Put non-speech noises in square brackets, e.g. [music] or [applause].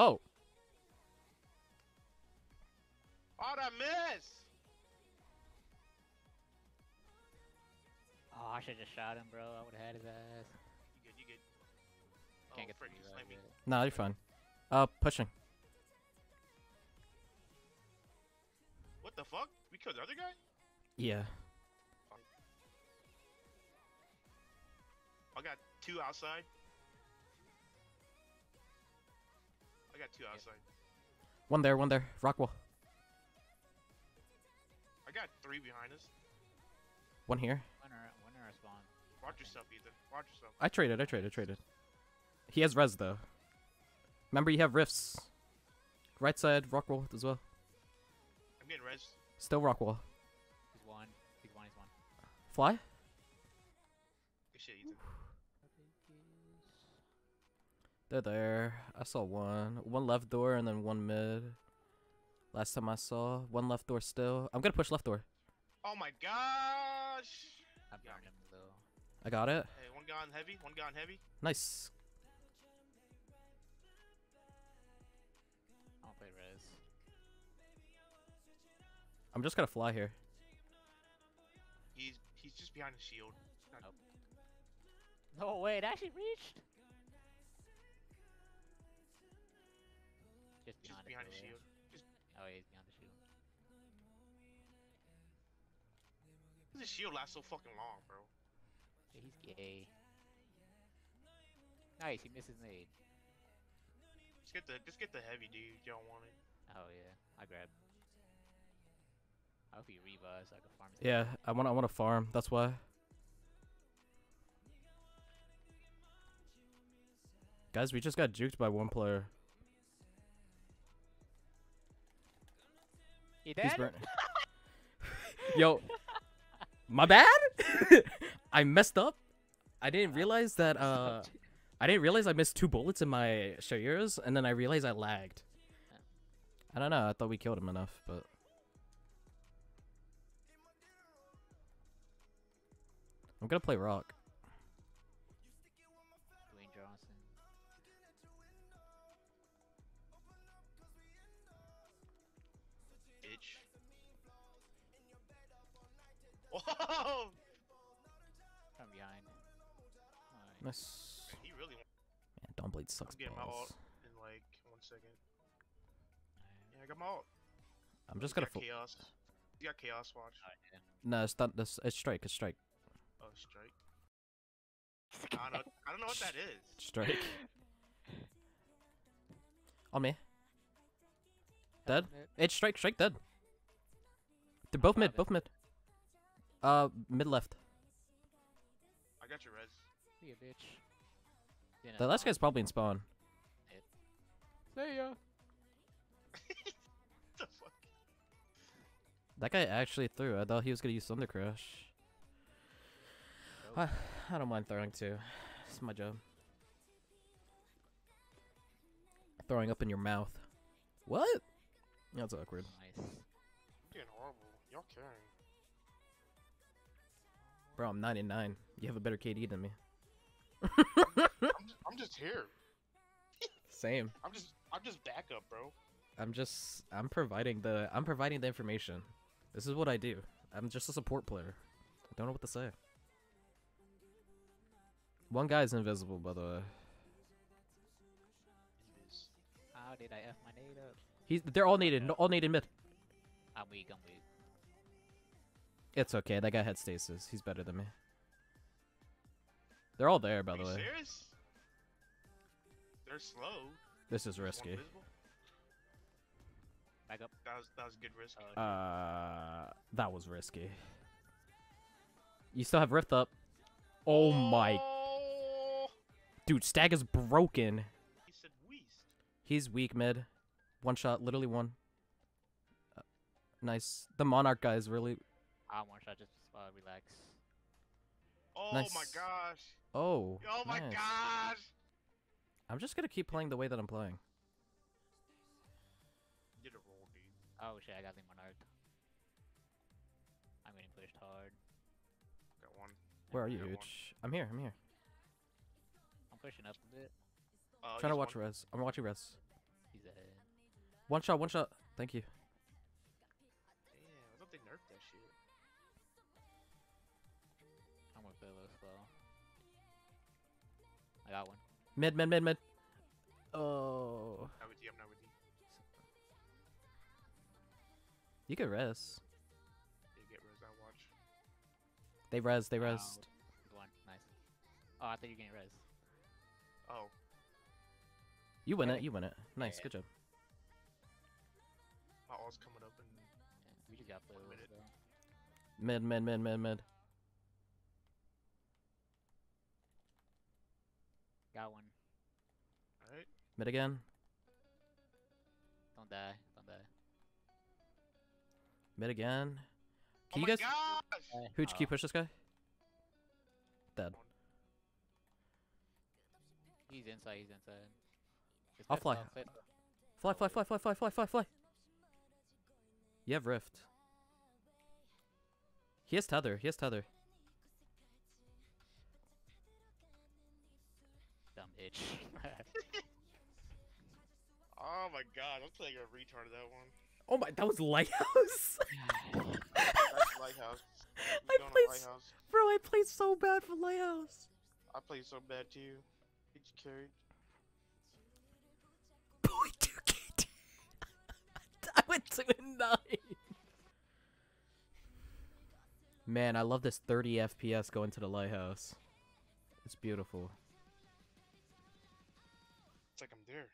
Oh, Oh, that miss! Oh, I should just shot him, bro. I would have had his ass. You good, you good. Can't oh, get frick, the you revive me. yet. no, you're fine. Uh, pushing. What the fuck? We killed the other guy? Yeah. I got two outside. Got two outside. One there, one there. Rockwell. I got three behind us. One here. Winner, winner spawn. Watch yourself, Ethan. Watch yourself. I traded, I traded, I traded. He has res though. Remember, you have rifts. Right side, Rockwell as well. I'm getting res. Still Rockwell. He's one. He's one. He's one. Fly? Good shit, Ethan. They're there. I saw one. One left door and then one mid. Last time I saw. One left door still. I'm gonna push left door. Oh my gosh! I Yeah. burned him though. I got it. Hey, one guy on heavy, one guy on heavy. Nice. I don't play res. I'm just gonna fly here. He's he's just behind the shield. No way, it actually reached. Just Just behind, behind the the shield. Oh, yeah, he's behind the shield. This shield lasts so fucking long, bro. Yeah, he's gay. Nice, he missed his nade. Just get the just get the heavy, dude. You don't want it. Oh yeah, I grabbed. I hope he revives so I can farm. Yeah, I want. I want to farm. That's why. Guys, we just got juked by one player. He's burnt. [laughs] Yo, my bad. [laughs] I messed up. I didn't realize that. [laughs] Uh, I didn't realize I missed two bullets in my Shayirs, and then I realized I lagged. I don't know. I thought we killed him enough, but I'm gonna play rock. Whoa! From behind. Alright. Nice. He really wants Man, Dawnblade sucks I'm getting my balls. ult in like one second. alright. Yeah, I got my ult. I'm just He's gonna. got chaos. You got chaos watch. Alright, yeah. no, it's not. This. It's strike. It's strike. Oh, strike. I don't know. I don't know what that is. [laughs] Strike. On me. Dead? It's strike. Strike dead. They're both mid. Got. Both mid. Uh, mid left. I got your res. Be a bitch. Didn't The last guy's probably in spawn. See ya. [laughs] the fuck? That guy actually threw. I thought he was gonna use Thunder Crash. Dope. I, [sighs] I don't mind throwing too. It's my job. Throwing up in your mouth. What? That's awkward. Nice. I'm getting horrible. Y'all carrying. Bro, I'm 99. You have a better KD than me. I'm just, I'm just here. Same. I'm just I'm just backup, bro. I'm just I'm providing the I'm providing the information. This is what I do. I'm just a support player. I don't know what to say. One guy's invisible, by the way. How did I F my nade up? He's they're all needed. No, all needed mid. I'm weak, I'm weak. It's okay. That guy had stasis. He's better than me. They're all there, by Are the you way. serious? They're slow. This is One risky. invisible? Back up. That was that was good risk. Uh, Uh, that was risky. You still have rift up. Oh my, Oh! dude, Stag is broken. He said Weast. He's weak mid. One shot, literally one. Uh, nice. The Monarch guy is really. I want shot, just uh, relax. Oh my gosh. Oh. Oh my nice. gosh. I'm just gonna keep playing the way that I'm playing. Did a roll, dude. Oh shit, I got the monarch. I'm getting pushed hard. Got one. Where are you, got. Hooch? I'm here. I'm here. I'm pushing up a bit. Uh, Trying to watch one. res. I'm watching res. He's One shot, one shot. Thank you. I got one. Mid, mid, mid, mid. Oh. Not with you, I'm not with you. You could res. You get res, I watch. They res, they Wow. res. Good one. Nice. Oh, I thought you were getting res. Oh, You win Yeah. it, you win it. Nice, Yeah. good job. my all's coming up and Yeah, we just got Billo minute. slow. Mid, mid, mid, mid, mid. Got one. alright. Mid again. Don't die. Don't die. Mid again. Oh Can you guys gosh! Uh, hey. Hooch, can you Oh. push this guy? Dead. He's inside. He's inside. Just I'll fly. slow. Fly, fly, fly, fly, fly, fly, fly, fly. You have rift. He has tether, he has tether. Itch. [laughs] Oh my god, I'm playing a retard of that one. Oh my, that was Lighthouse! That's Lighthouse. [laughs] We I played Lighthouse. Bro, I played so bad for Lighthouse. I played so bad too. He just carried. [laughs] Boy, 2K. I went 2 and 9. Man, I love this 30 FPS going to the Lighthouse. It's beautiful like I'm there.